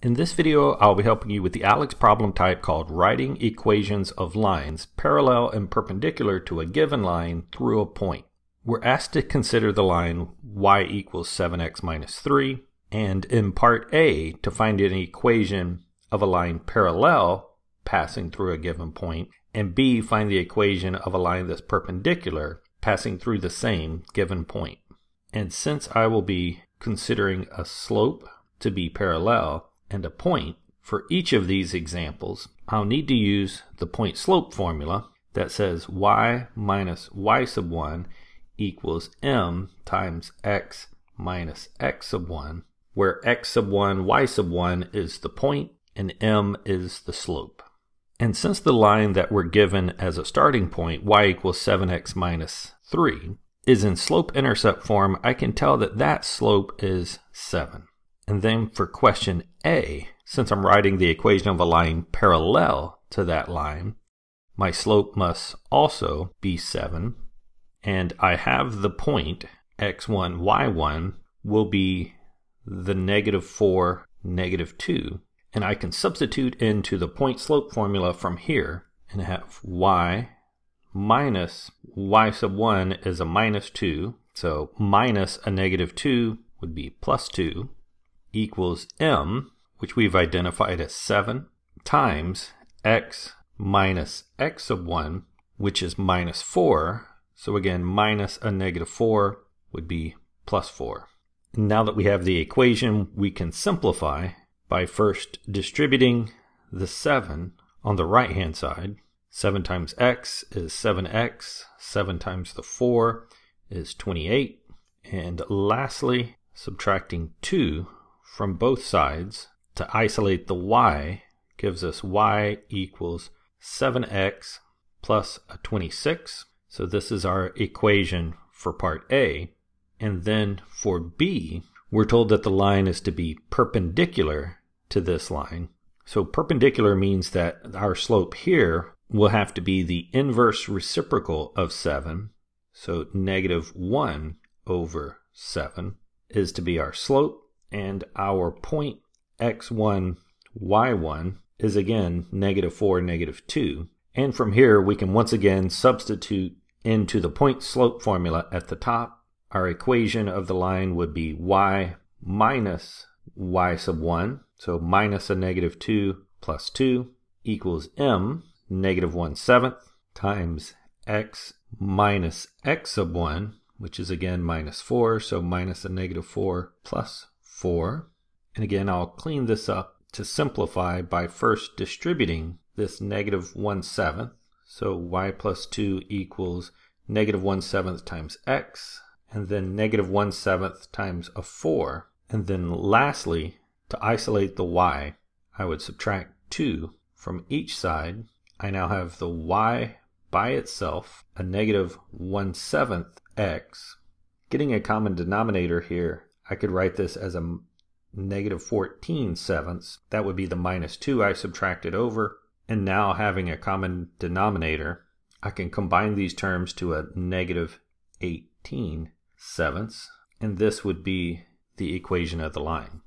In this video, I'll be helping you with the ALEKS problem type called writing equations of lines parallel and perpendicular to a given line through a point. We're asked to consider the line y equals 7x minus 3, and in part A, to find an equation of a line parallel passing through a given point, and B, find the equation of a line that's perpendicular passing through the same given point. And since I will be considering a slope to be parallel, and a point, for each of these examples, I'll need to use the point slope formula that says y minus y sub 1 equals m times x minus x sub 1, where x sub 1, y sub 1 is the point and m is the slope. And since the line that we're given as a starting point, y equals 7x minus 3, is in slope-intercept form, I can tell that that slope is 7. And then for question A, since I'm writing the equation of a line parallel to that line, my slope must also be 7. And I have the point x1, y1 will be the negative 4, negative 2. And I can substitute into the point slope formula from here and have y minus y sub 1 is a minus 2. So minus a negative 2 would be plus 2 equals m, which we've identified as 7, times x minus x sub 1, which is minus 4. So again, minus a negative 4 would be plus 4. Now that we have the equation, we can simplify by first distributing the 7 on the right hand side. 7 times x is 7x, 7 times the 4 is 28, and lastly, subtracting 2 from both sides to isolate the y gives us y equals 7x plus a 26. So this is our equation for part A. And then for B, we're told that the line is to be perpendicular to this line. So perpendicular means that our slope here will have to be the inverse reciprocal of 7. So negative 1 over 7 is to be our slope and our point x1, y1 is again negative 4, negative 2. And from here, we can once again substitute into the point slope formula at the top. Our equation of the line would be y minus y sub 1, so minus a negative 2 plus 2 equals m, negative 1 seventh, times x minus x sub 1, which is again minus 4, so minus a negative 4 plus 4. And again, I'll clean this up to simplify by first distributing this negative 1 seventh. So y plus 2 equals negative 1 seventh times x, and then negative 1 seventh times a 4. And then lastly, to isolate the y, I would subtract 2 from each side. I now have the y by itself, a negative 1 seventh x. Getting a common denominator here I could write this as a negative 14 sevenths. That would be the minus 2 I subtracted over. And now having a common denominator, I can combine these terms to a negative 18 sevenths. And this would be the equation of the line.